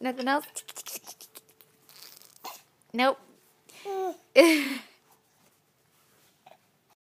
Nothing else? Nope. Mm.